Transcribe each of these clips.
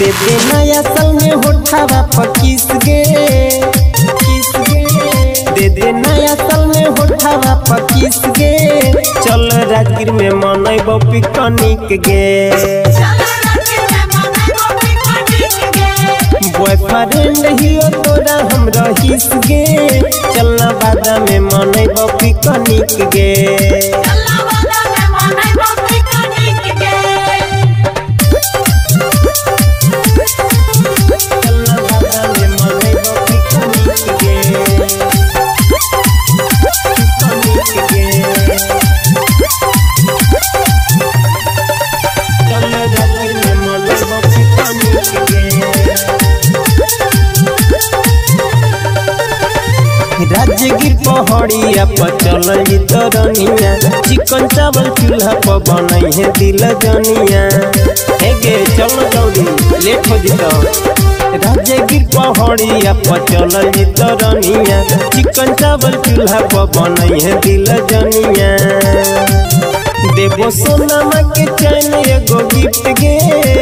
दे नया साल में होठावा पकीस गे किस गे। दे नया साल में होठावा पकीस गे। चल राजगीर में मनैब पिकनिक गे। बॉयफ्रेंड हियो तोरा हम रहीस गे। चलना बादा में मनैब पिकनिक गे। राजगीर पहाड़िया पर चल तरनिया चिकन चावल चूल्हा पर बनई है दिल जनिया। हे चलो जल्दी, लेट हो जितो। राजगीर पहाड़िया पर तरनिया चिकन चावल चूल्हा पर बनई है दिल जनिया। देवो सोनामा के चैन एगो गिफ्ट गे।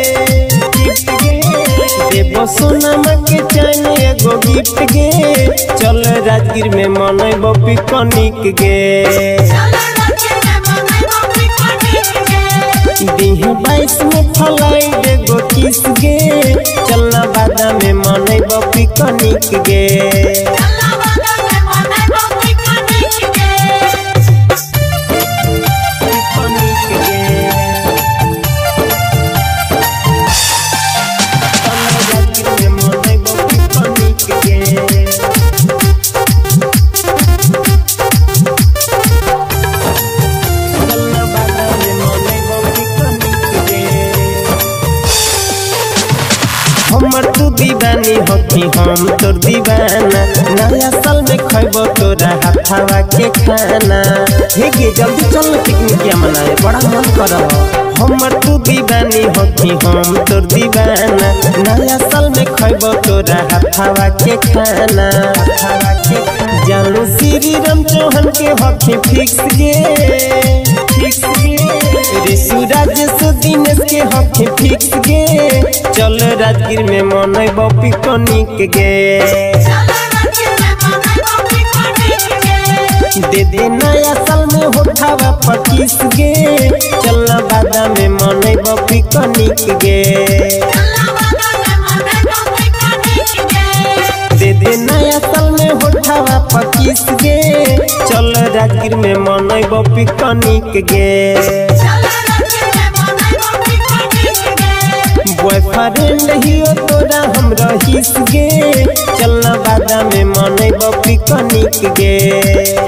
देवो सोनामा के चैन एगो गिफ्ट गे। चल राजगीर में मनैब पिकनिक गे। दीह बाईस में फलाई देगो किस गे। चलना बादा में मनैब पिकनिक गे। हमर तू दीवानी होती हम तोर दीवाना। नया साल में खैब तोरा हथावा के खाना। हे गे जल्दी चल पिकनिक मनाए, बड़ा मन कर हमर तू दीवानी होती हम तोर दीवाना। नया साल में खैब तोरा हथावा के खाना। के जानू श्री राम चौहान के हकी फिक्स गे। फिक्स गे फिक्स गे। चल राजगीर में मनैब पिकनिक गे। दे दे नया साल में होठावा पच्चीस गे। चलना बादा में मनैब पिकनिक गे। दे दे नया साल में होठावा पच्चीस गे। चल राजगीर में मनैब पिकनिक गे। बॉयफ्रेंड हियो तोरा हम रहीस गे। चलना बादा में माने बपी कनिक गे।